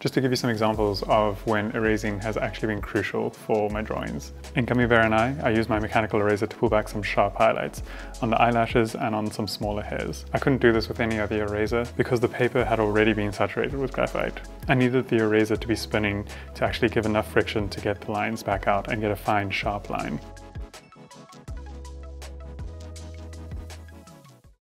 just to give you some examples of when erasing has actually been crucial for my drawings. In Camivera and I, I used my mechanical eraser to pull back some sharp highlights on the eyelashes and on some smaller hairs. I couldn't do this with any other eraser because the paper had already been saturated with graphite. I needed the eraser to be spinning to actually give enough friction to get the lines back out and get a fine sharp line.